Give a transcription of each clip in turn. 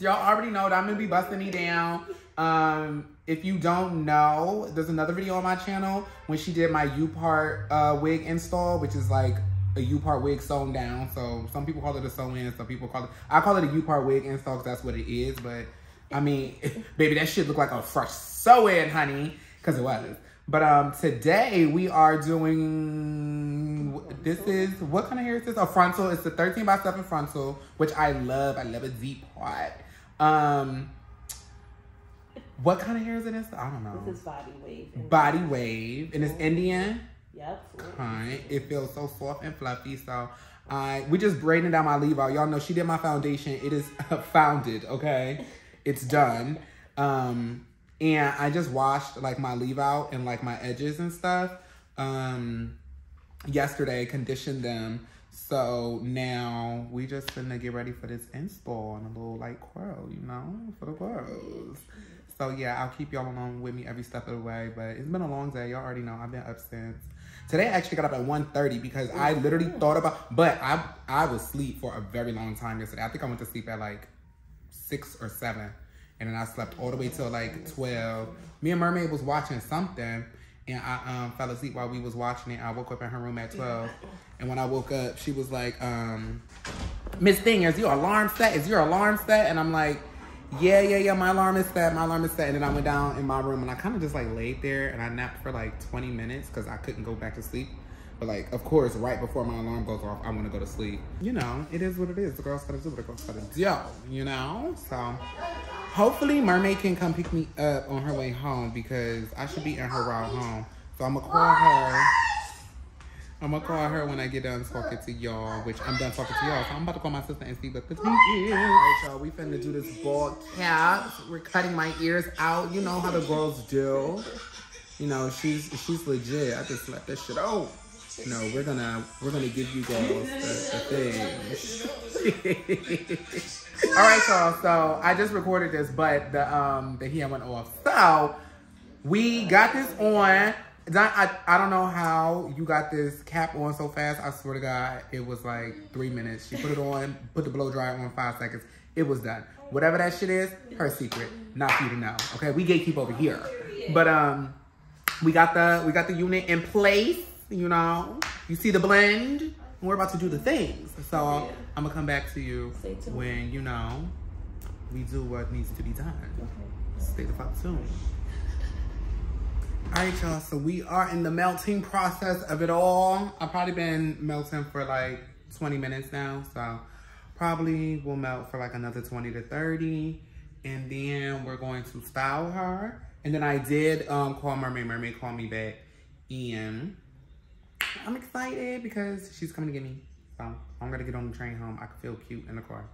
Y'all already know that I'm gonna be busting me down. Um, if you don't know, there's another video on my channel when she did my U-part uh, wig install, which is like a U-part wig sewn down. So some people call it a sew-in, some people call it, I call it a U-part wig install because that's what it is. But I mean, baby, that shit look like a fresh sew-in, honey, because it was. But um, today we are doing, this is, what kind of hair is this? A frontal. It's the 13 by 7 frontal, which I love. I love a deep part. Um, what kind of hair is it? I don't know. This is body wave. Body wave. And it's Indian. Yep. Kind. It feels so soft and fluffy. So I we just braiding down my leave out. Y'all know she did my foundation. It is founded, okay? It's done. Um, and I just washed like my leave out and like my edges and stuff. Um, yesterday, conditioned them. So now we just gonna get ready for this install and a little like curl, you know, for the girls. So yeah, I'll keep y'all along with me every step of the way. But it's been a long day. Y'all already know I've been up since. Today I actually got up at 1.30 because I literally thought about, but I I was asleep for a very long time yesterday. I think I went to sleep at like six or seven. And then I slept all the way till like 12. Me and Mermaid was watching something and I um, fell asleep while we was watching it. I woke up in her room at 12. And when I woke up, she was like, um, Miss Thing, is your alarm set? Is your alarm set? And I'm like, yeah, yeah, yeah, my alarm is set, my alarm is set. And then I went down in my room and I kind of just like laid there and I napped for like 20 minutes because I couldn't go back to sleep. But like, of course, right before my alarm goes off, I want to go to sleep. You know, it is what it is. The girl's gotta do what the girl's gotta do, you know? So hopefully Mermaid can come pick me up on her way home because I should be in her ride home. So I'm gonna call her. I'm gonna call her when I get done talking to y'all, which I'm done talking to y'all. So I'm about to call my sister and see what the tea is. All right, y'all, we finna do this bald cap. We're cutting my ears out. You know how the girls do. You know, she's she's legit. I just let that shit out. No, we're gonna we're gonna give you guys the, the thing. All right, y'all. So I just recorded this, but the um the hair went off. So we got this on. I, I don't know how you got this cap on so fast. I swear to God, it was like three minutes. She put it on, put the blow dryer on five seconds. It was done. Whatever that shit is, her secret. Not for you to know. Okay, we gatekeep over here. But um, we got the we got the unit in place. You know, you see the blend. And we're about to do the things. So yeah. I'm gonna come back to you when you know we do what needs to be done. Okay. Stay the fuck tuned. All right, y'all, so we are in the melting process of it all. I've probably been melting for like 20 minutes now, so probably will melt for like another 20 to 30. And then we're going to style her. And then I did um, call Mermaid. Mermaid called me back. And I'm excited because she's coming to get me. So I'm gonna get on the train home. I can feel cute in the car.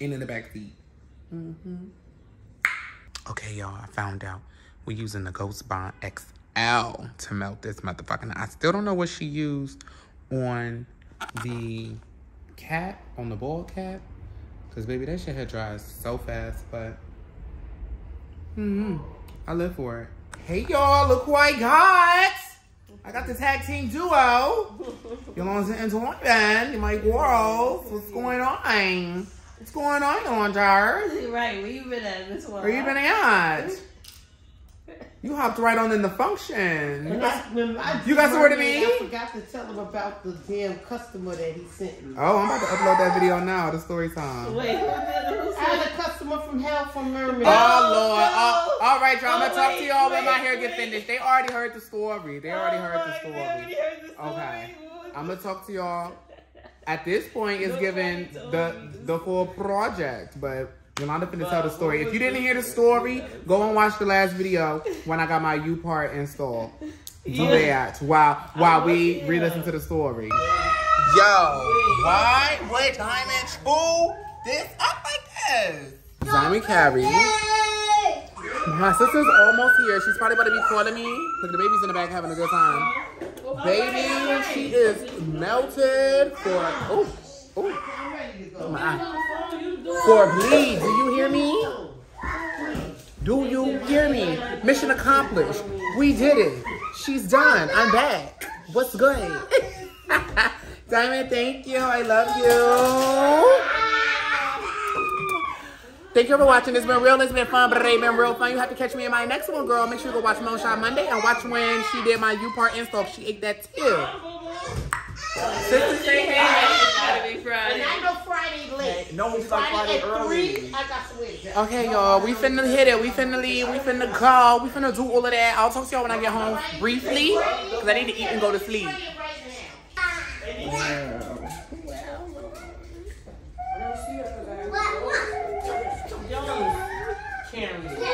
And in the back seat. Mm -hmm. Okay, y'all, I found out. We're using the Ghost Bond XL to melt this motherfucking. I still don't know what she used on the cat, on the bald cap. Cause baby, that shit had dries so fast, but mm-hmm. I live for it. Hey y'all, look who I got. I got the tag team duo. Yolanda and Jordan, my girls. What's going on? What's going on, Yolanda? Right, where you been at this one? Where you been at? You hopped right on in the function. You got, I, you got somewhere to be? I forgot to tell him about the damn customer that he sent me. Oh, I'm about to upload that video now, the story time. Wait, who did, I had a customer from Hell from Mermaid. Oh, oh, Lord. Oh, all right, y'all. I'm going to talk to y'all when my hair get finished. They already heard the story. They already oh heard the story. Heard the story. Okay. I'm going to talk to y'all. At this point, it's giving the, the full project, but... Yolanda finna tell the story. If you didn't hear the story, go and watch the last video when I got my U part installed. Do that while while we re-listen to the story. Yo, why would Diamond chew this up like this? Diamond Carrie. My sister's almost here. She's probably about to be calling me. Look, the baby's in the back having a good time. Baby, she is melted for, oh, oh, oh my for bleed. Do you hear me? Do you hear me? Mission accomplished. We did it. She's done. I'm back. What's good? Diamond, thank you. I love you. Thank you for watching. It's been real. It's been fun, but it ain't been real fun. You have to catch me in my next one, girl. Make sure you go watch Moonshine Monday and watch when she did my U part install. She ate that too. Sister, say hey. It's gotta be Friday. No, it's like Friday, Friday early. Three, I got some. Okay, no, y'all. We finna hit it. We finna leave. We finna go. We finna do all of that. I'll talk to y'all when I get home briefly. Because I need to eat and go to sleep. Wow. Wow. Wow.